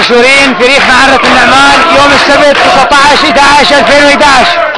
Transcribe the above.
عاشورين في ريف معرة النعمان يوم السبت 19 11 2011